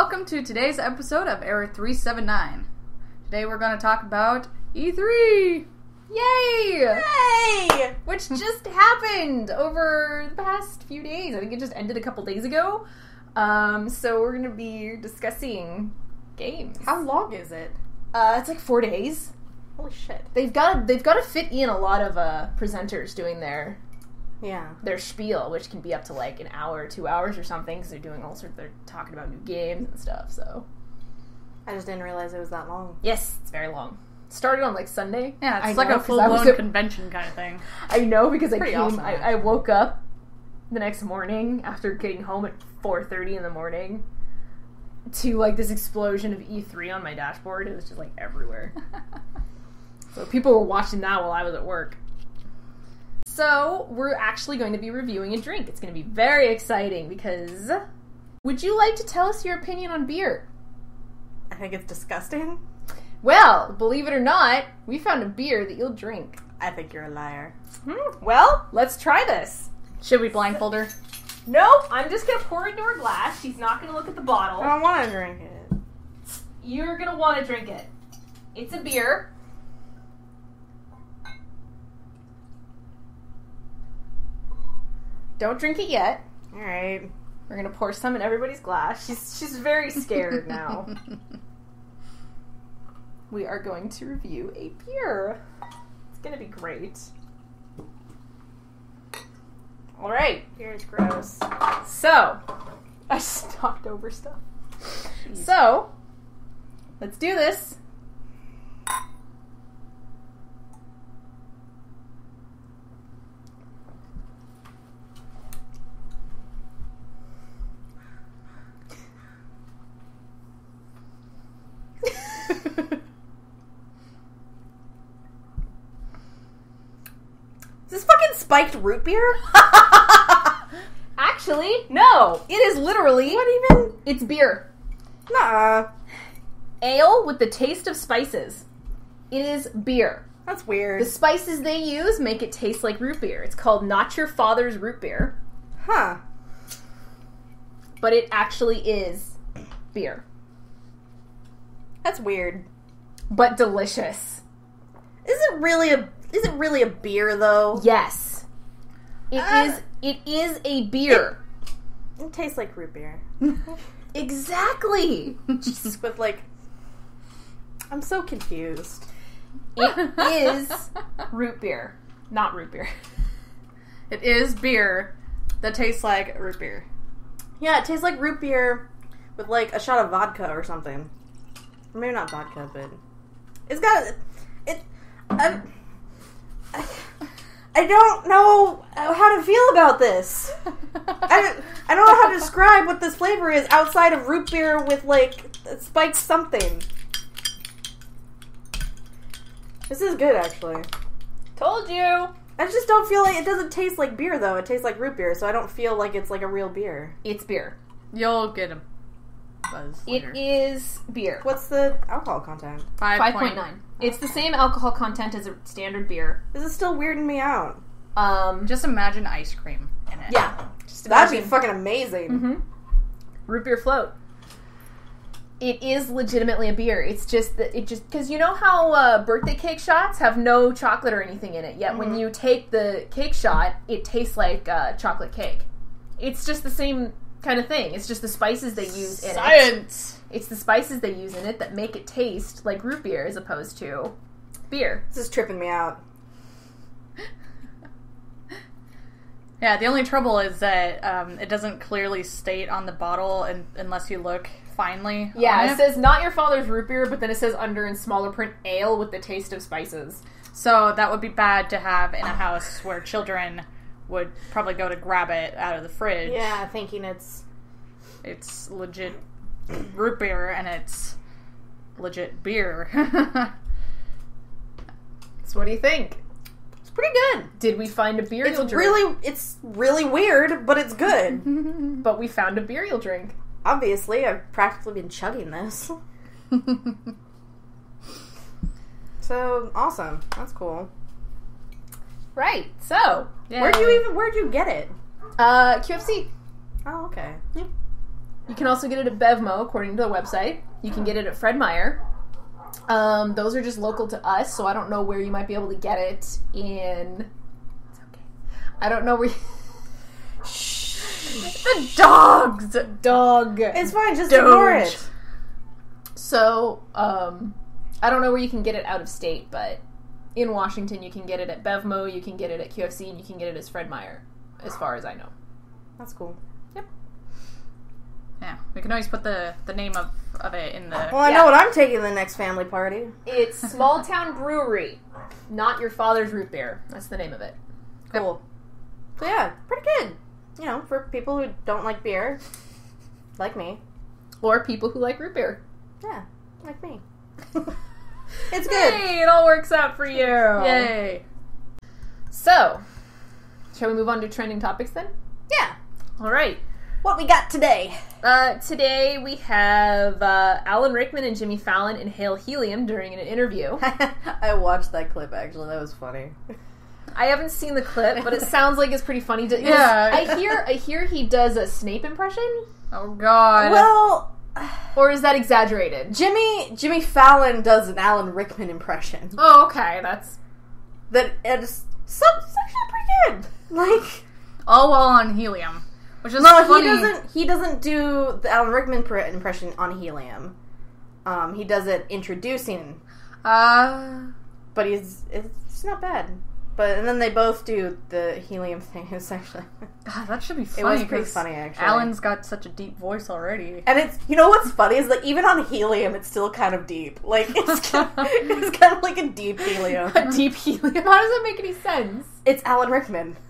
Welcome to today's episode of Error 379. Today we're going to talk about E3! Yay! Yay! Which just happened over the past few days. I think it just ended a couple days ago. Um, so we're going to be discussing games. How long is it? Uh, it's like four days. Holy shit. They've got they've got to fit in a lot of uh, presenters doing their Yeah. their spiel, which can be up to like an hour, two hours, or something, because they're doing all sorts. They're talking about new games and stuff. So I just didn't realize it was that long. yes, it's very long. Started on like Sunday. Yeah, it's I like know, a 'cause full I was blown at- convention kind of thing. I know because I Pretty came. awesome, I, I woke up the next morning after getting home at four thirty in the morning to like this explosion of E three on my dashboard. It was just like everywhere. so people were watching that while I was at work. So we're actually going to be reviewing a drink. It's going to be very exciting because. Would you like to tell us your opinion on beer? I think it's disgusting. Well, believe it or not, we found a beer that you'll drink. I think you're a liar. Hmm, Well, let's try this. Should we blindfold her? Nope, I'm just gonna pour it into her glass. She's not gonna look at the bottle. I don't want to drink it. You're gonna want to drink it. It's a beer. Don't drink it yet. Alright. We're gonna pour some in everybody's glass. She's she's very scared now. we are going to review a beer. It's gonna be great. All right. Beer is gross. So, I knocked over stuff. So, let's do this. Is this fucking spiked root beer? Actually, no. It is literally What even? it's beer. Nah. Ale with the taste of spices. It is beer. That's weird. The spices they use make it taste like root beer. It's called Not Your Father's Root Beer, Huh. but it actually is beer. That's weird. But delicious. Is it really a is it really a beer though? Yes. It is. Uh, it is a beer. It tastes like root beer. exactly. Just with like I'm so confused. It is root beer. Not root beer. It is beer that tastes like root beer. Yeah, it tastes like root beer with like a shot of vodka or something. Or maybe not vodka, but it's got it. I'm, I, I don't know how to feel about this. I don't, I don't know how to describe what this flavor is outside of root beer with like spiked something. This is good, actually. Told you. I just don't feel like it doesn't taste like beer though. It tastes like root beer, so I don't feel like it's like a real beer. It's beer. You'll get a buzz It later. is beer. What's the alcohol content? Five Five point point nine. It's the same alcohol content as a standard beer. This is still weirding me out. Um. Just imagine ice cream in it. yeah. Just That'd be imagine- fucking amazing. hmm Root beer float. It is legitimately a beer. It's just that it just because you know how uh, birthday cake shots have no chocolate or anything in it. Yet when Mhm. you take the cake shot, it tastes like uh, chocolate cake. It's just the same kind of thing. It's just the spices they use in it. Science. It's the spices they use in it that make it taste like root beer as opposed to beer. This is tripping me out. Yeah, the only trouble is that um, it doesn't clearly state on the bottle un- unless you look finely. Yeah, on it says not your father's root beer, but then it says under in smaller print ale with the taste of spices. So that would be bad to have in a house where children would probably go to grab it out of the fridge. Yeah, thinking it's It's legit root beer and it's legit beer. So what do you think? it's pretty good. Did we find a beer It's you'll drink? really it's really weird, but it's good. But we found a beer you'll drink. Obviously, I've practically been chugging this. So awesome. That's cool. Right. So, Where'd you even where'd you get it? uh, QFC. Oh, okay. You can also get it at Bevmo, according to the website. You can get it at Fred Meyer. Um, those are just local to us, so I don't know where you might be able to get it in. It's okay. I don't know where. You... The dogs. Dog. It's fine. Just Don't. ignore it. So, um, I don't know where you can get it out of state, but in Washington you can get it at Bevmo, you can get it at QFC, and you can get it as Fred Meyer, as far as I know. That's cool. Yep. Yeah, we can always put the the name of of it in the. Well, I Yeah. know what I'm taking the next family party. It's Small Town Brewery, not your father's root beer. That's the name of it. Cool. So yeah, pretty good. You know, for people who don't like beer, like me. Or people who like root beer. Yeah, like me. it's good. Hey, it all works out for you. Yay! So, shall we move on to trending topics then? Yeah. All right. What we got today? Uh, today we have uh, Alan Rickman and Jimmy Fallon inhale helium during an interview. I watched that clip. Actually, that was funny. I haven't seen the clip, but it sounds like it's pretty funny. Yeah. I hear. I hear he does a Snape impression, Oh God. Well, or is that exaggerated? Jimmy Jimmy Fallon does an Alan Rickman impression. Oh, okay. That's That it's, so, it's actually pretty good. Like all while on helium, which is no, funny. he doesn't. He doesn't do the Alan Rickman pr- impression on helium. Um, he does it introducing, Uh, but he's it's not bad. But and then they both do the helium thing. It's actually God, that should be funny. it was pretty funny actually. Alan's got such a deep voice already. And it's you know what's funny is like even on helium it's still kind of deep. Like it's kind of, it's kind of like a deep helium. a deep helium. How does that make any sense? It's Alan Rickman.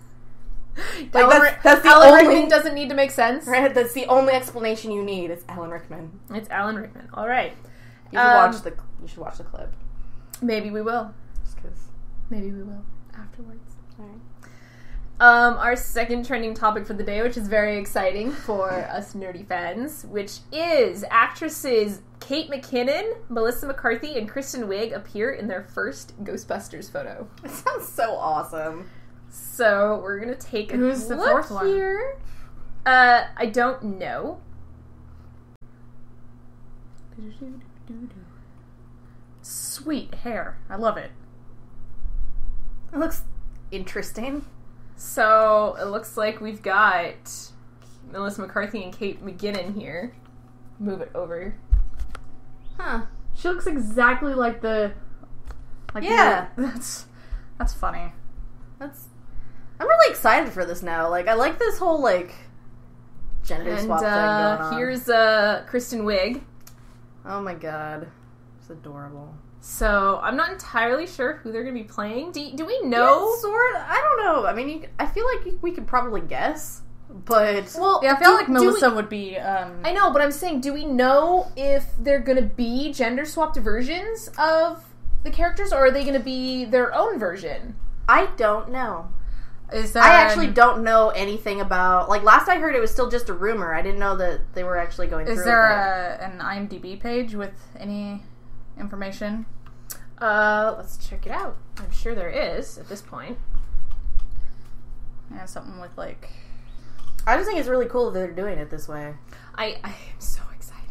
Like Alan, that's, that's the Alan only Rickman doesn't need to make sense. right. That's the only explanation you need. It's Alan Rickman. It's Alan Rickman. All right. You should Um, watch the you should watch the clip Maybe we will. just because. Maybe we will afterwards. Um, our second trending topic for the day, which is very exciting for us nerdy fans, which is actresses Kate McKinnon, Melissa McCarthy, and Kristen Wiig appear in their first Ghostbusters photo. It sounds so awesome. So we're gonna take a Who's the look fourth one? here. Uh, I don't know. Sweet hair. I love it. It looks interesting. So it looks like we've got Melissa McCarthy and Kate McKinnon here. Move it over. Huh. She looks exactly like the. Like Yeah. the- that's that's funny. That's. I'm really excited for this now. Like I like this whole like gender And swap thing going uh, on. here's uh, Kristen Wiig. oh my god, it's adorable. So I'm not entirely sure who they're going to be playing. Do, do we know? Yeah, sort. I don't know. I mean, you, I feel like we could probably guess, but well, Yeah, I feel do- like Melissa we- would be. Um, I know, but I'm saying, do we know if they're going to be gender swapped versions of the characters, or are they going to be their own version? I don't know. is there? I actually don't know anything about. Like last I heard, it was still just a rumor. I didn't know that they were actually going Is through. there it. a, an IMDb page with any information? Uh, let's check it out. I'm sure there is at this point. Yeah, something with like. I just think it's really cool that they're doing it this way. I, I am so excited.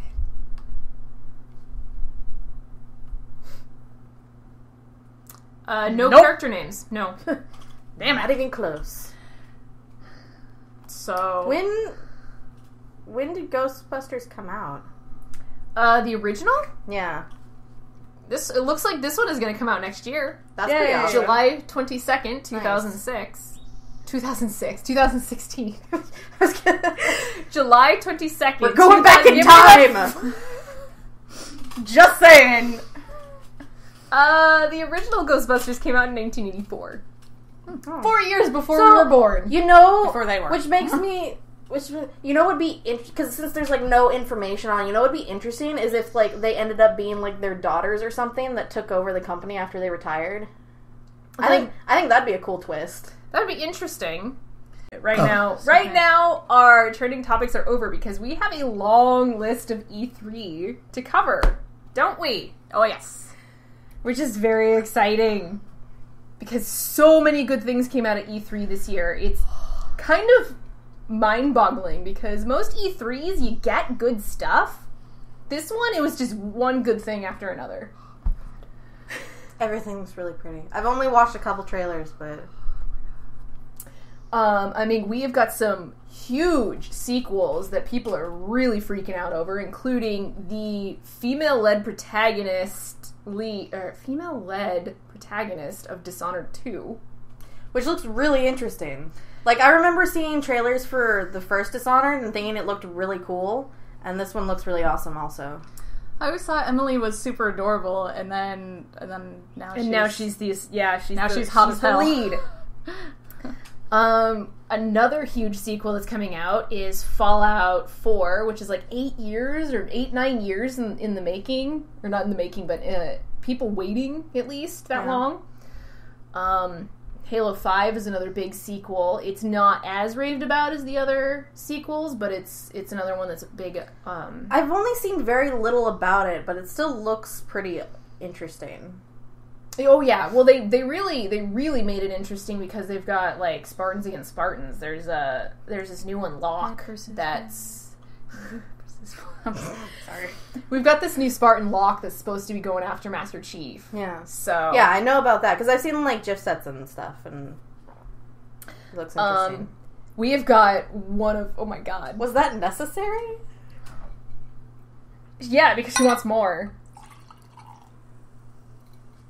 Uh, no Nope. character names. No. Damn, not even close. So When when did Ghostbusters come out? uh, the original. Yeah, This it looks like this one is going to come out next year, that's Yay. pretty awesome. July twenty second, two thousand six. 2006, 2016. I was gonna- July 22nd. We're going back in time. Just saying. Uh, the original Ghostbusters came out in 1984. Oh. Four years before So, we were born. You know, Before they were. which makes me, which you know would be because since there's like no information on, you know, would be interesting is if like they ended up being like their daughters or something that took over the company after they retired. I think I think that'd be a cool twist. That would be interesting. Right oh. now, right now, our trending topics are over because we have a long list of E3 to cover, don't we? Oh yes. Which is very exciting because so many good things came out of E3 this year. It's kind of mind boggling because most E3s you get good stuff. This one, it was just one good thing after another. Everything was really pretty. I've only watched a couple trailers, but Um, I mean, we have got some huge sequels that people are really freaking out over, including the female-led protagonist, lead, or female-led protagonist of Dishonored Two. which looks really interesting. Like I remember seeing trailers for the first Dishonored and thinking it looked really cool, and this one looks really awesome also. I always thought Emily was super adorable, and then and then now And she's, now she's the yeah she's Now the, she's hot as the hell. lead. Um, another huge sequel that's coming out is Fallout 4, which is like eight years or eight, nine years in, in the making. Or not in the making, but uh, people waiting at least that Yeah. long. Um, Halo 5 is another big sequel. It's not as raved about as the other sequels, but it's it's another one that's a big. Um, I've only seen very little about it, but it still looks pretty interesting. Oh yeah, well they they really they really made it interesting because they've got like Spartans against Spartans. There's a there's this new one Locke versus that's I'm sorry. we've got this new Spartan Locke that's supposed to be going after Master Chief. Yeah. So Yeah, I know about that because I've seen like GIF sets and stuff, and it looks interesting. um, we have got one of oh my god Was that necessary? yeah because she wants more.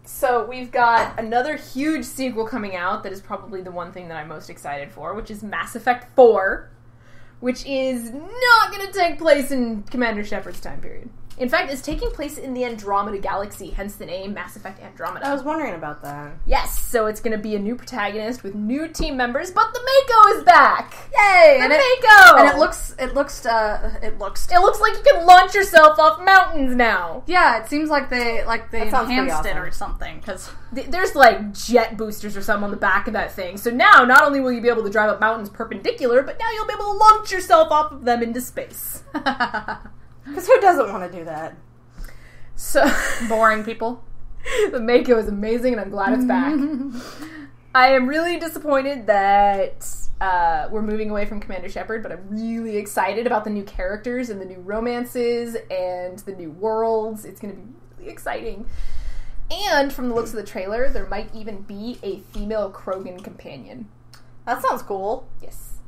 So we've got another huge sequel coming out that is probably the one thing that I'm most excited for, which is Mass Effect 4, which is not going to take place in Commander Shepard's time period. In fact, it's taking place in the Andromeda Galaxy, hence the name Mass Effect Andromeda. I was wondering about that. yes, so it's going to be a new protagonist with new team members, but the Mako is back! Yay! The And it, Mako! and it looks it looks uh it looks It looks like you can launch yourself off mountains now. yeah. It seems like they like they That sounds pretty enhanced it or something because Th- There's like jet boosters or something on the back of that thing. So now, not only will you be able to drive up mountains perpendicular, but now you'll be able to launch yourself off of them into space. Because who doesn't want to do that? So boring people. the Mako is amazing, and I'm glad it's back. I am really disappointed that uh, we're moving away from Commander Shepard, but I'm really excited about the new characters and the new romances and the new worlds. It's going to be really exciting. And from the looks of the trailer, there might even be a female Krogan companion. That sounds cool. Yes.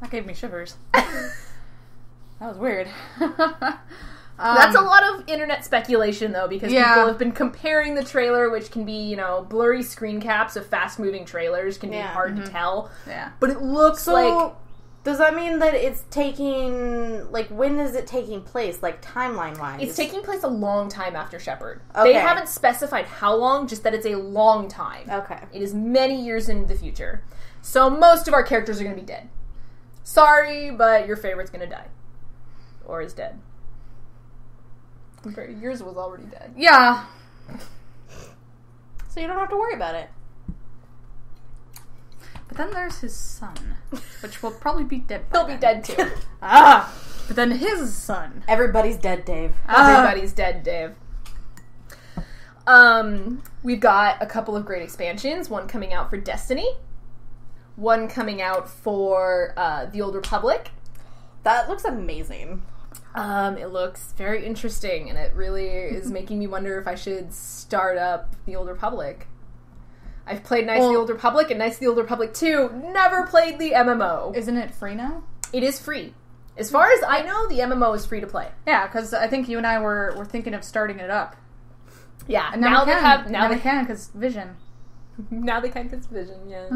That gave me shivers. That was weird. That's a Um, lot of internet speculation, though, because Yeah. people have been comparing the trailer, which can be, you know, blurry screen caps of fast moving trailers, can be Yeah. hard to tell. Yeah. But it looks So, like. does that mean that it's taking like when is it taking place, like timeline wise? It's taking place a long time after Shepard. Okay. They haven't specified how long, just that it's a long time. Okay. It is many years into the future. So most of our characters are going to be dead. Sorry, but your favorite's going to die. Or is dead. Compared- Yours was already dead. Yeah. So you don't have to worry about it. But then there's his son, which will probably be dead. by He'll be then. dead too. Ah. But then his son. Everybody's dead, Dave. Ah. Everybody's dead, Dave. Um, we've got a couple of great expansions. One coming out for Destiny. One coming out for uh, the Old Republic. That looks amazing. Um, it looks very interesting, and it really is making me wonder if I should start up the Old Republic. I've played Knights of the Old Republic and Knights of the Old Republic 2. Never played the MMO. Isn't it free now? It is free. As far as I know, the MMO is free to play. Yeah, because I think you and I were, were thinking of starting it up. Yeah, And now, now, they can. have now, now they, they can because Vision. now they can cause Vision. Yeah.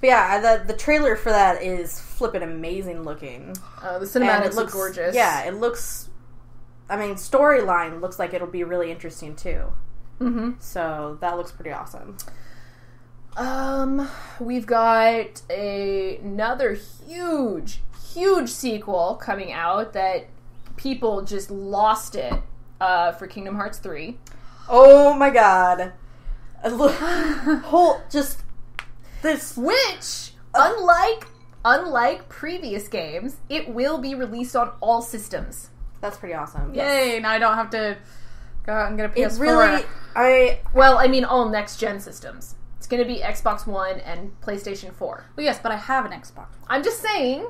But yeah, the the trailer for that is flippin' amazing looking. Uh, the cinematics it look gorgeous. Yeah, it looks. I mean, storyline looks like it'll be really interesting too. Mm-hmm. So that looks pretty awesome. Um, we've got a, another huge, huge sequel coming out that people just lost it uh, for Kingdom Hearts 3. Oh my god! A lo- whole just this. Which, unlike unlike previous games, it will be released on all systems. That's pretty awesome. Yay! Now I don't have to go out and get a PS4. really, I Well, I mean all next gen systems. It's going to be Xbox One and PlayStation 4. Well, yes, but I have an Xbox. I'm just saying.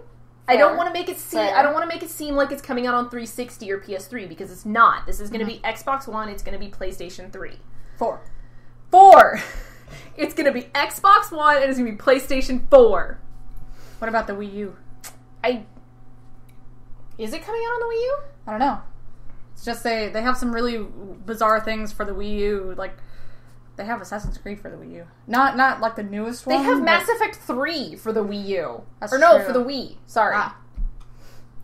I don't want to make it seem. Fair. I don't want to make it seem like it's coming out on 360 or PS3 because it's not. This is going to be mm-hmm. Xbox One. It's going to be PlayStation 3. Four. Four. It's going to be Xbox One and it's going to be PlayStation 4. What about the Wii U? I. Is it coming out on the Wii U? I don't know. It's just they they have some really bizarre things for the Wii U. Like they have Assassin's Creed for the Wii U. Not not like the newest They one. They have Mass Effect 3 for the Wii U. That's or no, true. for the Wii. Sorry. Ah.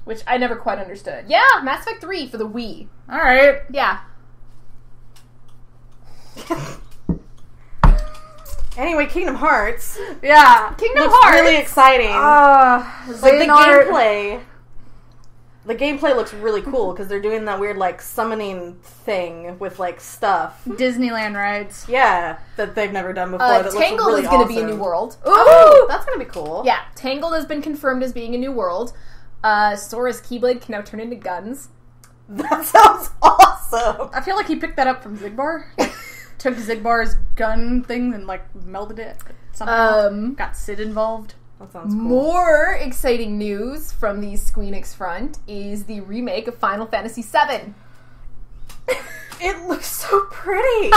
Which I never quite understood. Yeah, Mass Effect 3 for the Wii. All right. Yeah. Anyway, Kingdom Hearts Yeah. Kingdom looks Hearts. really exciting. Uh, like the gameplay. The gameplay looks really cool because they're doing that weird like summoning thing with like stuff. Disneyland rides. Yeah, that they've never done before. Uh, that Tangled really is going to be a new world. Oh, that's gonna be cool. Yeah, Tangled has been confirmed as being a new world. Uh, Sora's Keyblade can now turn into guns. that sounds awesome. I feel like he picked that up from Xigbar. Like, took Xigbar's gun thing and like melded it somehow. Um, Got Sid involved. That sounds cool. more exciting news from the Squeenix front is the remake of Final Fantasy VII. It looks so pretty.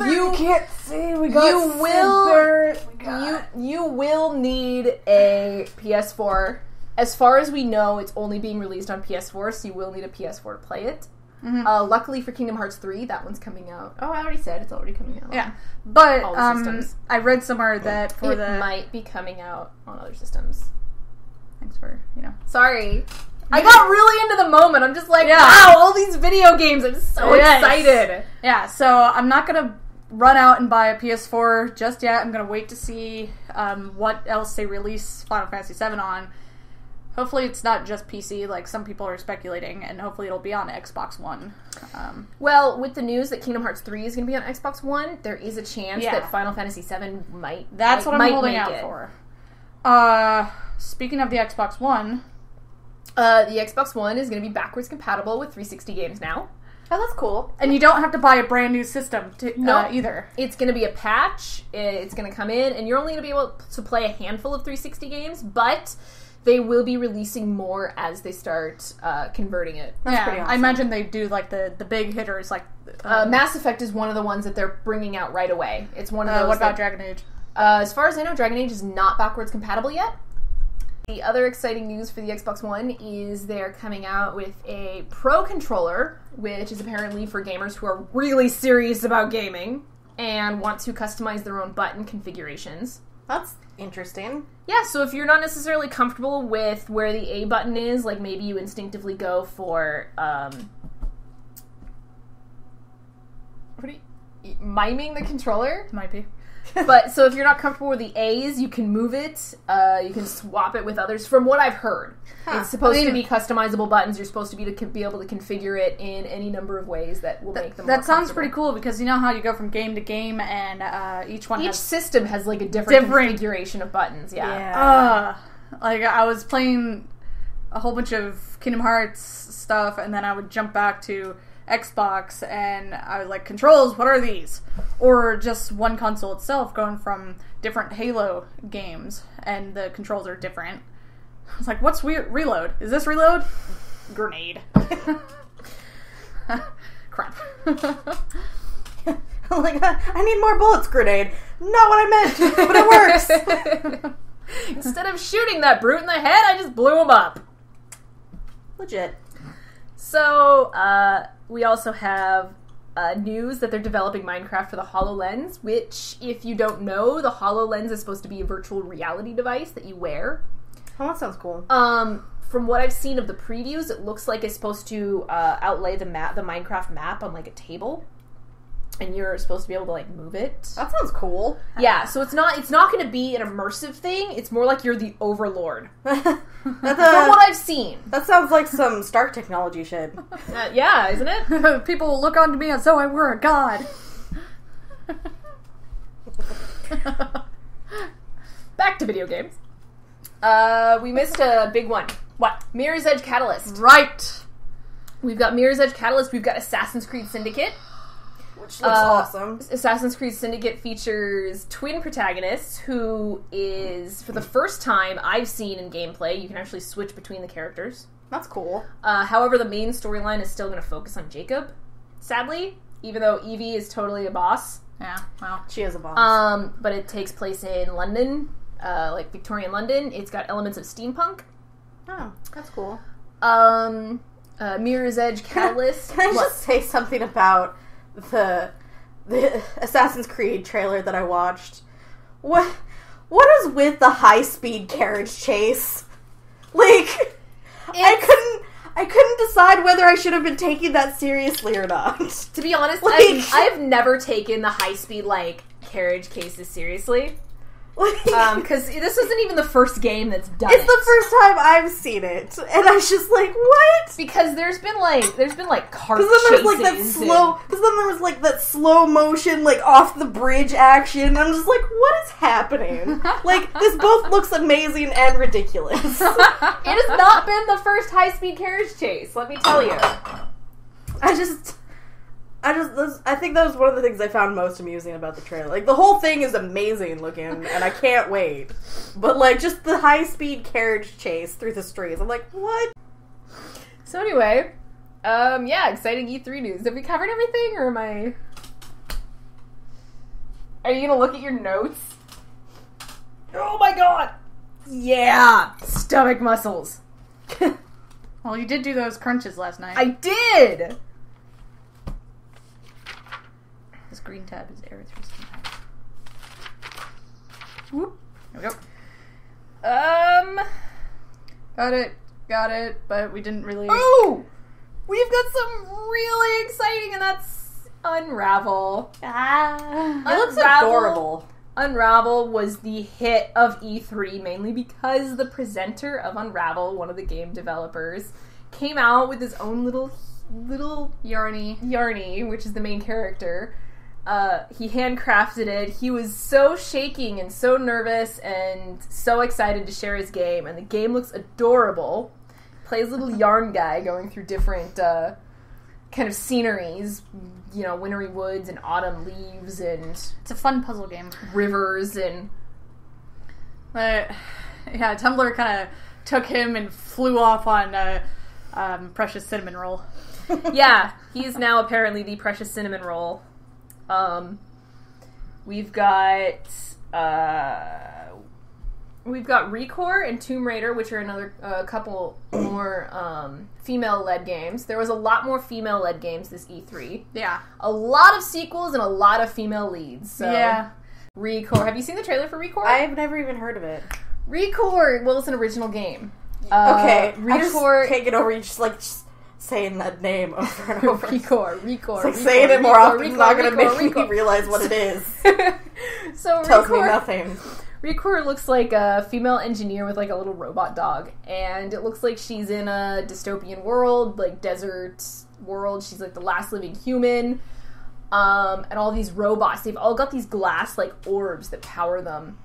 you can't see. We you will you you will need a PS4. As far as we know, it's only being released on PS4, so you will need a PS4 to play it. Mhm. Uh, luckily for Kingdom Hearts 3, that one's coming out. Oh, I already said it's already coming out. Yeah, but All the um, systems. I read somewhere that for it the might be coming out on other systems. thanks for you know Sorry. I got really into the moment. I'm just like, Yeah. wow, all these video games. I'm so Yes. excited. Yeah, so I'm not gonna run out and buy a PS4 just yet. I'm gonna wait to see um, what else they release Final Fantasy VII on. Hopefully, it's not just PC, like some people are speculating, and hopefully, it'll be on Xbox One. Um, Well, with the news that Kingdom Hearts 3 is going to be on Xbox One, there is a chance Yeah. that Final Fantasy 7 might. that's what I'm holding out it. for. Uh, speaking of the Xbox One, Uh, the Xbox One is going to be backwards compatible with 360 games now. Oh, that's cool. and you don't have to buy a brand new system to, No. uh, either. It's going to be a patch. It's going to come in, and you're only going to be able to play a handful of 360 games, but they will be releasing more as they start uh, converting it. That's yeah, pretty I imagine they do like the the big hitters, like Uh, um, Mass Effect is one of the ones that they're bringing out right away. It's one of uh, those. what about that- Dragon Age? Uh, as far as I know, Dragon Age is not backwards compatible yet. The other exciting news for the Xbox One is they're coming out with a Pro controller, which is apparently for gamers who are really serious about gaming and want to customize their own button configurations. That's interesting. Yeah, so if you're not necessarily comfortable with where the A button is, like maybe you instinctively go for um what are you, miming the controller? Might be. but so if you're not comfortable with the A's, you can move it. Uh, you can swap it with others. From what I've heard, Huh. it's supposed I to be customizable buttons. You're supposed to be to be able to configure it in any number of ways that will make them. That sounds pretty cool because you know how you go from game to game and uh, each one Each system has like a different, Different- configuration of buttons. Yeah. Uh, like I was playing a whole bunch of Kingdom Hearts stuff, and then I would jump back to Xbox, and I was like, "Controls, what are these?" Or just one console itself, going from different Halo games, and the controls are different. I was like, "What's weird? Reload? Is this reload? Grenade? Crap." like, I need more bullets, grenade. Not what I meant, but it works. Instead of shooting that brute in the head, I just blew him up. Legit. So, uh, we also have uh, news that they're developing Minecraft for the HoloLens, which, if you don't know, the HoloLens is supposed to be a virtual reality device that you wear. Oh, that sounds cool. Um, from what I've seen of the previews, it looks like it's supposed to uh, outlay the map, the Minecraft map, on like a table, and you're supposed to be able to like move it. That sounds cool. Yeah, so it's not it's not going to be an immersive thing. It's more like you're the overlord. That's From what I've seen, that sounds like some Stark technology shit. uh, yeah, isn't it? People will look onto me as though I were a god. Back to video games. Uh, we missed a big one. What? Mirror's Edge Catalyst. right. We've got Mirror's Edge Catalyst. We've got Assassin's Creed Syndicate. Which looks Uh, awesome. Assassin's Creed Syndicate features twin protagonists who is, for the first time I've seen in gameplay, you can actually switch between the characters. That's cool. Uh, however, the main storyline is still going to focus on Jacob, sadly, even though Evie is totally a boss. Yeah, well. She is a boss. Um, but it takes place in London, uh, like Victorian London. It's got elements of steampunk. oh, that's cool. Um, uh, Mirror's Edge Catalyst. Can I What? just say something about the the Assassin's Creed trailer that I watched? What what is with the high speed carriage chase? Like I couldn't I couldn't decide whether I should have been taking that seriously or not. To be honest, Like- I've, I've never taken the high speed like carriage cases seriously. Like, Um, because this isn't even the first game that's done it's it. the first time I've seen it, and I was just like, "What?" because there's been like there's been like car Because then chases there's like that slow. Because then there was like that slow motion, like off the bridge action. And I'm just like, "What is happening?" like this both looks amazing and ridiculous. It has not been the first high speed carriage chase. Let me tell you. I just. I just, this, I think that was one of the things I found most amusing about the trailer. Like the whole thing is amazing looking, and I can't wait. But like, just the high speed carriage chase through the streets, I'm like, what? So anyway, um, yeah, exciting E3 news. Have we covered everything, or am I? Are you gonna look at your notes? Oh my god! Yeah, stomach muscles. Well, you did do those crunches last night. I did. This green tab is erythrocyte. Whoop. There we go. Um. Got it. Got it. But we didn't really. Oh, we've got some really exciting, and that's Unravel. Ah. It looks Unravel- adorable. Unravel was the hit of E3 mainly because the presenter of Unravel, one of the game developers, came out with his own little little Yarny. Yarny, which is the main character. Uh, he handcrafted it. He was so shaking and so nervous and so excited to share his game, and the game looks adorable. Plays little yarn guy going through different uh, kind of sceneries, you know, wintry woods and autumn leaves and It's a fun puzzle game. rivers and But yeah, Tumblr kind of took him and flew off on uh, um, Precious Cinnamon Roll. yeah, he's now apparently the precious cinnamon roll. Um, we've got uh, we've got Recore and Tomb Raider, which are another uh, couple more um, female-led games. There was a lot more female-led games this E3. Yeah. A lot of sequels and a lot of female leads. So Yeah. Recore. Have you seen the trailer for Recore? I've never even heard of it. Recore. Well, it's an original game. Uh, Okay, I just Recore. can't get over you just like just saying that name over and over. Recore. Recore. It's like Recore, saying it more Recore, often is not going to make Recore. me realize what it is. so Tells me nothing. Recore looks like a female engineer with like a little robot dog, and it looks like she's in a dystopian world, like desert world. She's like the last living human, um, and all these robots. They've all got these glass like orbs that power them.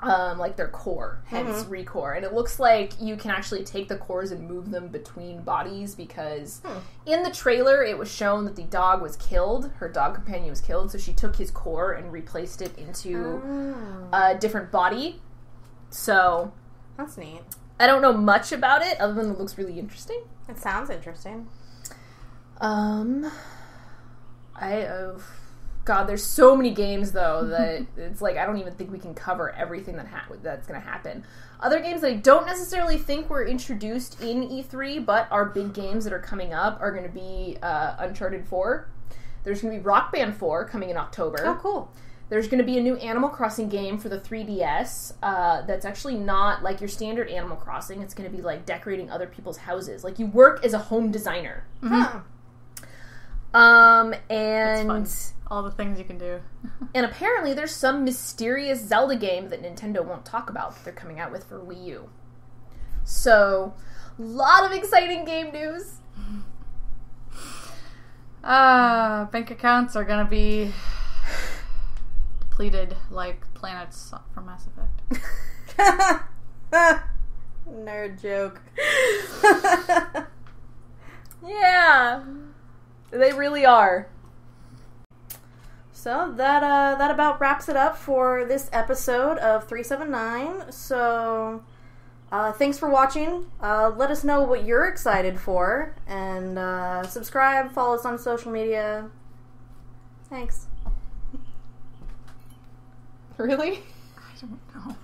Um, like their core, hence Recore, and it looks like you can actually take the cores and move them between bodies because in the trailer it was shown that the dog was killed, her dog companion was killed, so she took his core and replaced it into a different body. So That's neat. I don't know much about it other than it looks really interesting. It sounds interesting. Um, I uh, God, there's so many games though that it's like I don't even think we can cover everything that ha- that's going to happen. Other games that I don't necessarily think were introduced in E3, but are big games that are coming up are going to be uh, Uncharted 4. There's going to be Rock Band 4 coming in October. Oh, cool. There's going to be a new Animal Crossing game for the 3DS uh, that's actually not like your standard Animal Crossing. It's going to be like decorating other people's houses. Like you work as a home designer. Huh. Um, It's and fun. All the things you can do. and apparently there's some mysterious Zelda game that Nintendo won't talk about that they're coming out with for Wii U. So, a lot of exciting game news. Uh, bank accounts are gonna be depleted like planets from Mass Effect. Nerd joke. Yeah, they really are. So that uh, that about wraps it up for this episode of 379. So uh, thanks for watching. Uh, let us know what you're excited for, and uh, subscribe, follow us on social media. Thanks. Really? I don't know.